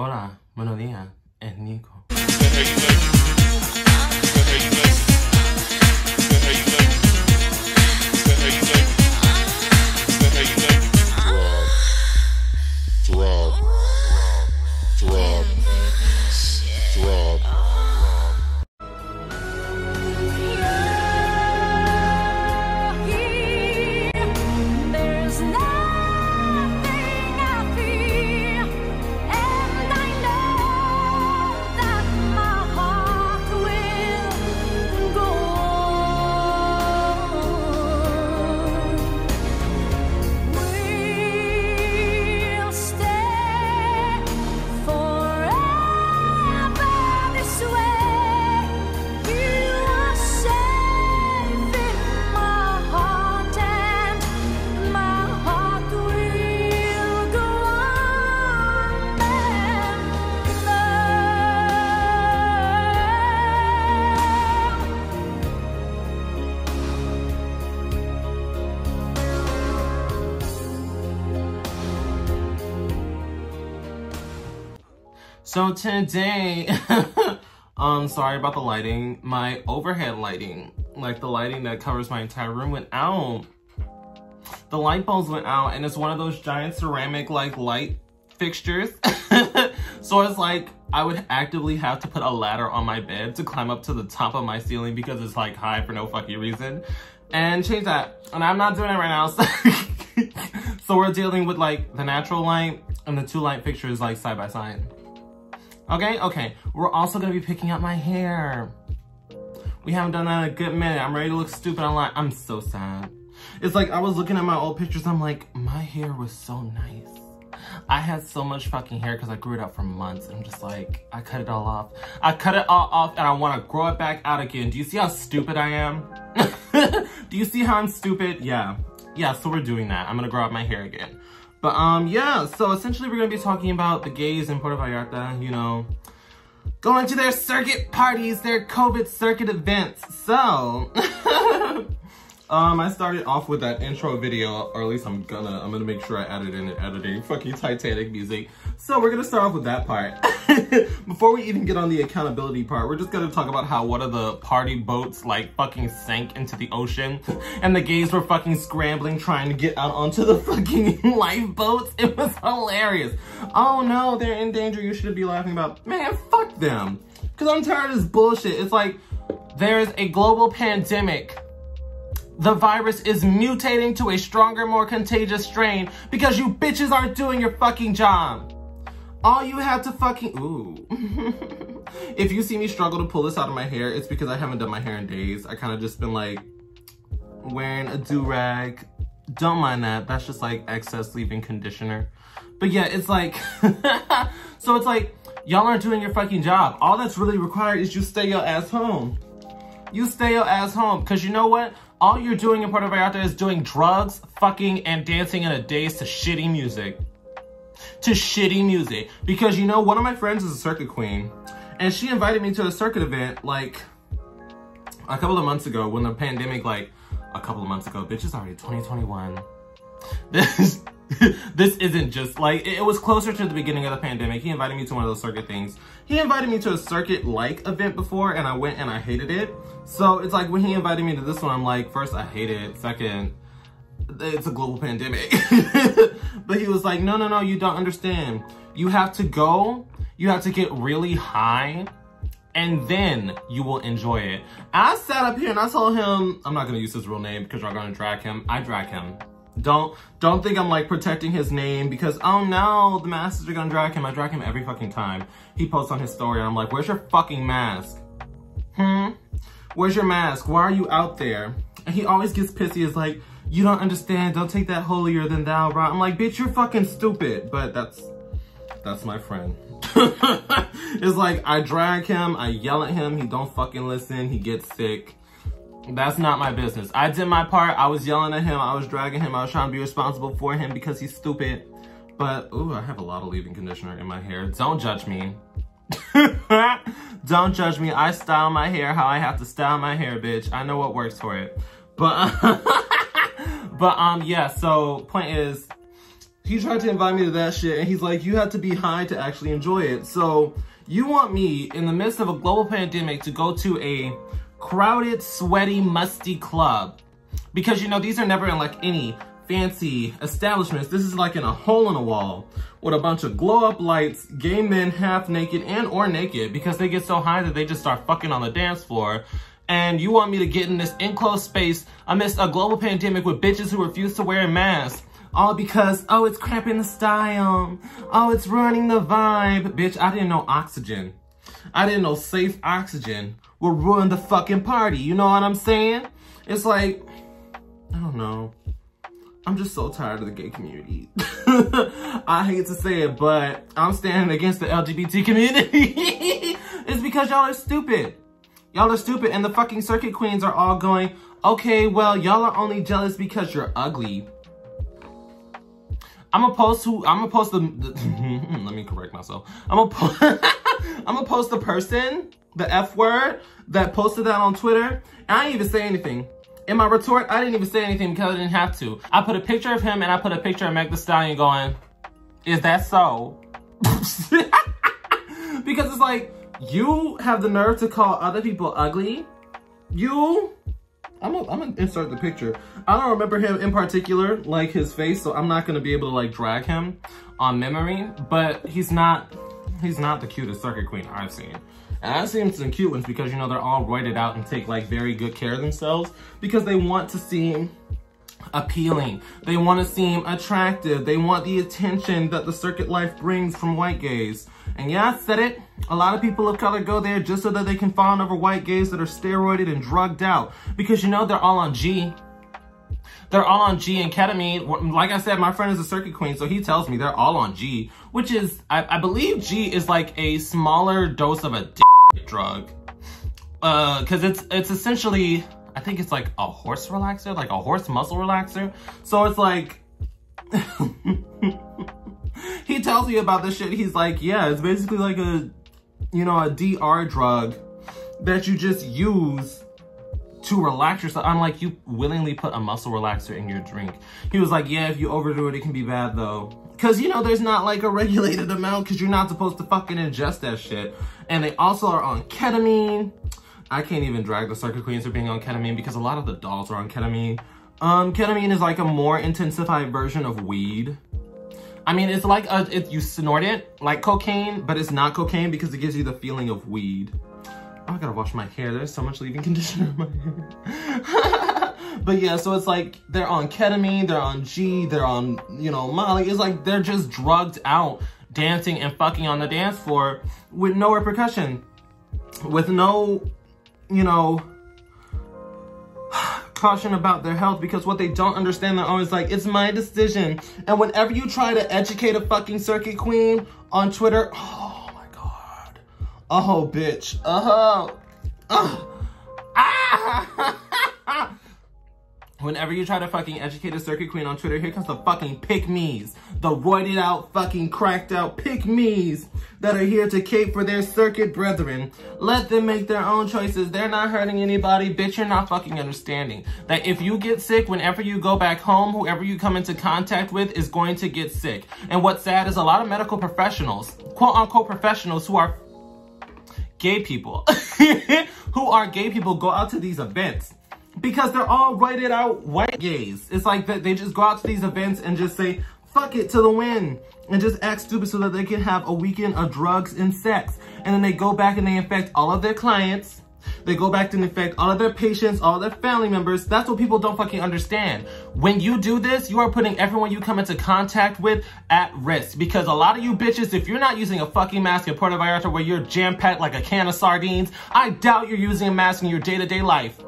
Hola, buenos días, es Nico. So today, um, sorry about the lighting. My overhead lighting, like the lighting that covers my entire room, went out. The light bulbs went out, and it's one of those giant ceramic like light fixtures. so it's like I would actively have to put a ladder on my bed to climb up to the top of my ceiling because it's like high for no fucking reason. And change that. And I'm not doing it right now. So, so we're dealing with like the natural light and the two light fixtures like side by side. Okay, okay. We're also gonna be picking up my hair. We haven't done that in a good minute. I'm ready to look stupid online. I'm so sad. It's like I was looking at my old pictures. I'm like, my hair was so nice. I had so much fucking hair because I grew it out for months. And I'm just like, I cut it all off. I cut it all off and I want to grow it back out again. Do you see how stupid I am? Do you see how I'm stupid? Yeah. Yeah, so we're doing that. I'm gonna grow out my hair again. But um, yeah, so essentially we're gonna be talking about the gays in Puerto Vallarta, you know, going to their circuit parties, their COVID circuit events. So, um, I started off with that intro video, or at least I'm gonna, I'm gonna make sure I added in editing, fucking Titanic music. So we're gonna start off with that part. Before we even get on the accountability part, we're just gonna talk about how one of the party boats like fucking sank into the ocean and the gays were fucking scrambling trying to get out onto the fucking lifeboats. It was hilarious. Oh no, they're in danger. You should be laughing about, man, fuck them. Cause I'm tired of this bullshit. It's like, there's a global pandemic the virus is mutating to a stronger, more contagious strain because you bitches aren't doing your fucking job. All you have to fucking, ooh. if you see me struggle to pull this out of my hair, it's because I haven't done my hair in days. I kind of just been like wearing a do-rag. Don't mind that. That's just like excess leave-in conditioner. But yeah, it's like, so it's like, y'all aren't doing your fucking job. All that's really required is you stay your ass home. You stay your ass home. Cause you know what? All you're doing in Puerto Vallarta is doing drugs, fucking, and dancing in a daze to shitty music. To shitty music. Because you know, one of my friends is a circuit queen. And she invited me to a circuit event like a couple of months ago when the pandemic, like a couple of months ago, bitch, already 2021. This this isn't just like it was closer to the beginning of the pandemic. He invited me to one of those circuit things. He invited me to a circuit like event before and I went and I hated it. So it's like when he invited me to this one, I'm like, first I hate it. Second, it's a global pandemic. but he was like, no, no, no, you don't understand. You have to go, you have to get really high and then you will enjoy it. I sat up here and I told him, I'm not gonna use his real name because you're gonna drag him. I drag him. Don't don't think I'm like protecting his name because oh no, the masses are gonna drag him. I drag him every fucking time. He posts on his story and I'm like, where's your fucking mask? Hmm? Where's your mask? Why are you out there? And he always gets pissy. Is like, you don't understand. Don't take that holier than thou route. I'm like, bitch, you're fucking stupid. But that's that's my friend. it's like I drag him, I yell at him, he don't fucking listen, he gets sick. That's not my business. I did my part. I was yelling at him. I was dragging him. I was trying to be responsible for him because he's stupid. But, ooh, I have a lot of leave-in conditioner in my hair. Don't judge me. Don't judge me. I style my hair how I have to style my hair, bitch. I know what works for it. But, but, um, yeah, so point is, he tried to invite me to that shit, and he's like, you have to be high to actually enjoy it. So you want me in the midst of a global pandemic to go to a crowded, sweaty, musty club because you know these are never in like any fancy establishments. This is like in a hole in a wall with a bunch of glow up lights, gay men half naked and or naked because they get so high that they just start fucking on the dance floor. And you want me to get in this enclosed space amidst a global pandemic with bitches who refuse to wear a mask. All because, oh, it's cramping the style. Oh, it's ruining the vibe. Bitch, I didn't know oxygen. I didn't know safe oxygen will ruin the fucking party. You know what I'm saying? It's like, I don't know. I'm just so tired of the gay community. I hate to say it, but I'm standing against the LGBT community. it's because y'all are stupid. Y'all are stupid and the fucking circuit queens are all going, okay, well, y'all are only jealous because you're ugly. I'm gonna post who, I'm gonna post the, the let me correct myself. I'm gonna, I'm gonna post the person, the F word, that posted that on Twitter. And I didn't even say anything. In my retort, I didn't even say anything because I didn't have to. I put a picture of him and I put a picture of Meg Thee Stallion going, is that so? because it's like, you have the nerve to call other people ugly. You, I'm gonna, insert the picture. I don't remember him in particular, like his face, so I'm not gonna be able to like drag him on memory, but he's not, he's not the cutest circuit queen I've seen. And I've seen some cute ones because, you know, they're all roided out and take like very good care of themselves because they want to seem appealing. They want to seem attractive. They want the attention that the circuit life brings from white gays. And yeah, I said it. A lot of people of color go there just so that they can fawn over white gays that are steroided and drugged out. Because you know they're all on G. They're all on G and ketamine. Like I said, my friend is a circuit queen, so he tells me they're all on G, which is, I, I believe G is like a smaller dose of a drug. Uh, cause it's, it's essentially, I think it's like a horse relaxer, like a horse muscle relaxer. So it's like, he tells me about this shit. He's like, yeah, it's basically like a, you know, a DR drug that you just use to relax yourself. I'm like, you willingly put a muscle relaxer in your drink. He was like, yeah, if you overdo it, it can be bad though. Cause you know, there's not like a regulated amount cause you're not supposed to fucking ingest that shit. And they also are on ketamine. I can't even drag the circuit queens for being on ketamine because a lot of the dolls are on ketamine. Um, ketamine is like a more intensified version of weed. I mean, it's like a, you snort it like cocaine, but it's not cocaine because it gives you the feeling of weed. Oh, I gotta wash my hair. There's so much leave-in conditioner in my hair. but yeah, so it's like they're on ketamine, they're on G, they're on, you know, Molly. It's like they're just drugged out dancing and fucking on the dance floor with no repercussion, with no, you know, caution about their health because what they don't understand, they're always like, it's my decision. And whenever you try to educate a fucking circuit queen on Twitter, oh my God. Oh, bitch. Oh. Oh. Ah. Whenever you try to fucking educate a circuit queen on Twitter, here comes the fucking pick-me's. The roided out, fucking cracked out pick-me's that are here to cape for their circuit brethren. Let them make their own choices. They're not hurting anybody. Bitch, you're not fucking understanding. That if you get sick, whenever you go back home, whoever you come into contact with is going to get sick. And what's sad is a lot of medical professionals, quote unquote professionals who are gay people, who are gay people go out to these events because they're all rated out white gays. It's like that they just go out to these events and just say, fuck it to the wind and just act stupid so that they can have a weekend of drugs and sex. And then they go back and they infect all of their clients. They go back and infect all of their patients, all their family members. That's what people don't fucking understand. When you do this, you are putting everyone you come into contact with at risk. Because a lot of you bitches, if you're not using a fucking mask in Puerto Vallarta where you're jam-packed like a can of sardines, I doubt you're using a mask in your day-to-day -day life.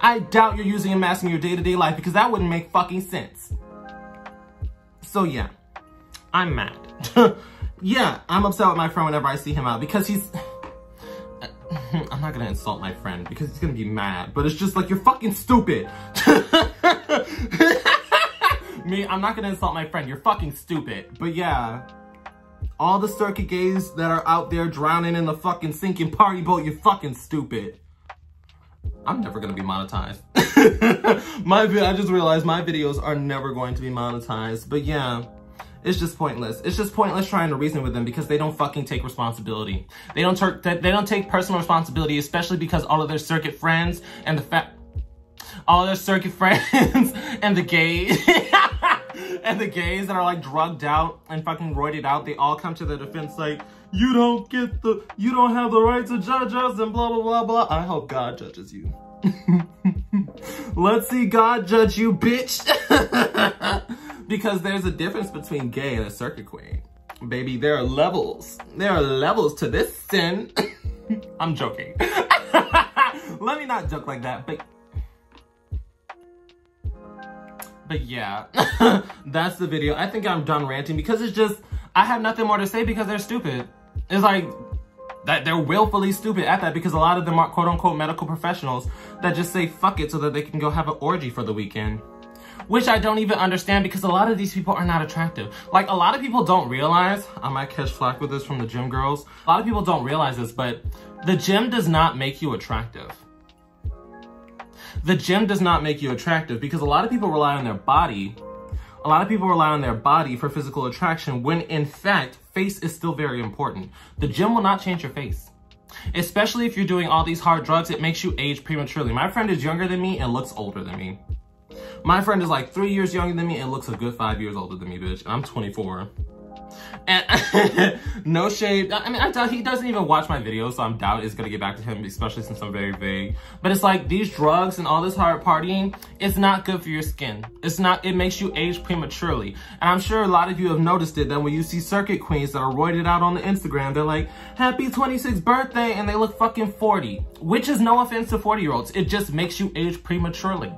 I doubt you're using a mask in your day-to-day -day life because that wouldn't make fucking sense. So yeah, I'm mad. yeah, I'm upset with my friend whenever I see him out because he's... I'm not gonna insult my friend because he's gonna be mad, but it's just like, you're fucking stupid. Me, I'm not gonna insult my friend, you're fucking stupid. But yeah, all the circuit gays that are out there drowning in the fucking sinking party boat, you're fucking stupid. I'm never gonna be monetized. my I just realized my videos are never going to be monetized. But yeah, It's just pointless. It's just pointless trying to reason with them because they don't fucking take responsibility. They don't tur- they don't take personal responsibility, especially because all of their circuit friends and the fat all their circuit friends and the gays and the gays that are like drugged out and fucking roided out, they all come to the defense like, you don't get the, you don't have the right to judge us and blah, blah, blah, blah. I hope God judges you. Let's see God judge you, bitch. because there's a difference between gay and a circuit queen. Baby, there are levels. There are levels to this sin. I'm joking. Let me not joke like that, but but yeah, that's the video. I think I'm done ranting because it's just, I have nothing more to say because they're stupid. It's like, that they're willfully stupid at that because a lot of them are quote unquote medical professionals that just say fuck it so that they can go have an orgy for the weekend. Which I don't even understand because a lot of these people are not attractive. Like a lot of people don't realize, I might catch flack with this from the gym girls. A lot of people don't realize this, but the gym does not make you attractive the gym does not make you attractive because a lot of people rely on their body. A lot of people rely on their body for physical attraction when in fact, face is still very important. The gym will not change your face. Especially if you're doing all these hard drugs, it makes you age prematurely. My friend is younger than me and looks older than me. My friend is like three years younger than me and looks a good five years older than me, bitch. I'm 24. And no shade. I mean, I doubt he doesn't even watch my videos, so I'm doubt it's gonna get back to him, especially since I'm very vague. But it's like these drugs and all this hard partying, it's not good for your skin. It's not, it makes you age prematurely. And I'm sure a lot of you have noticed it that when you see circuit queens that are roided out on the Instagram, they're like, happy 26th birthday, and they look fucking 40. Which is no offense to 40 year olds. It just makes you age prematurely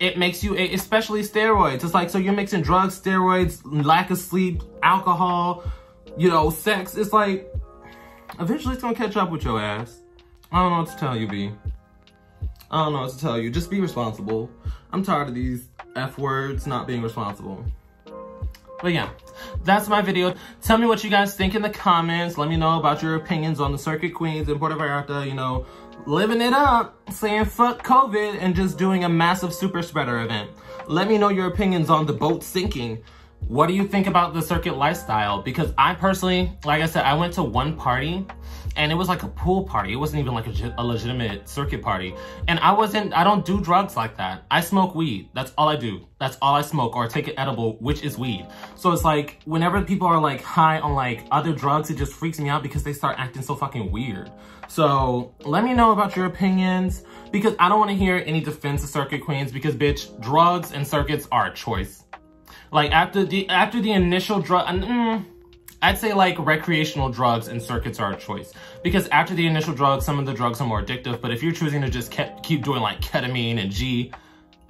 it makes you, especially steroids. It's like, so you're mixing drugs, steroids, lack of sleep, alcohol, you know, sex. It's like, eventually it's gonna catch up with your ass. I don't know what to tell you, B. I don't know what to tell you. Just be responsible. I'm tired of these F words not being responsible. But yeah, that's my video. Tell me what you guys think in the comments. Let me know about your opinions on the Circuit Queens in Puerto Vallarta, you know, living it up, saying fuck COVID and just doing a massive super spreader event. Let me know your opinions on the boat sinking. What do you think about the circuit lifestyle? Because I personally, like I said, I went to one party and it was like a pool party. It wasn't even like a, a, legitimate circuit party. And I wasn't, I don't do drugs like that. I smoke weed. That's all I do. That's all I smoke or take an edible, which is weed. So it's like, whenever people are like high on like other drugs, it just freaks me out because they start acting so fucking weird. So let me know about your opinions because I don't want to hear any defense of circuit queens because bitch, drugs and circuits are a choice. Like after the, after the initial drug, mm, I'd say like recreational drugs and circuits are a choice because after the initial drugs, some of the drugs are more addictive. But if you're choosing to just ke keep doing like ketamine and G,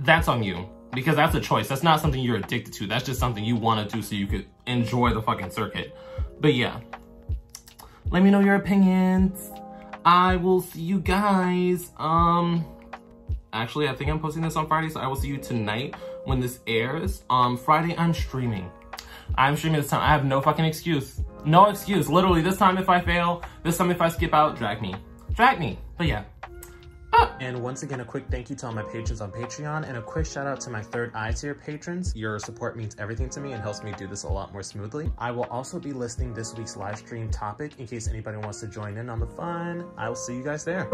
that's on you because that's a choice. That's not something you're addicted to. That's just something you want to do so you could enjoy the fucking circuit. But yeah, let me know your opinions. I will see you guys. Um, actually, I think I'm posting this on Friday, so I will see you tonight when this airs. Um, Friday I'm streaming. I'm streaming this time. I have no fucking excuse. No excuse. Literally, this time if I fail, this time if I skip out, drag me. Drag me. But yeah. Ah. And once again, a quick thank you to all my patrons on Patreon and a quick shout out to my third eye tier patrons. Your support means everything to me and helps me do this a lot more smoothly. I will also be listing this week's live stream topic in case anybody wants to join in on the fun. I will see you guys there.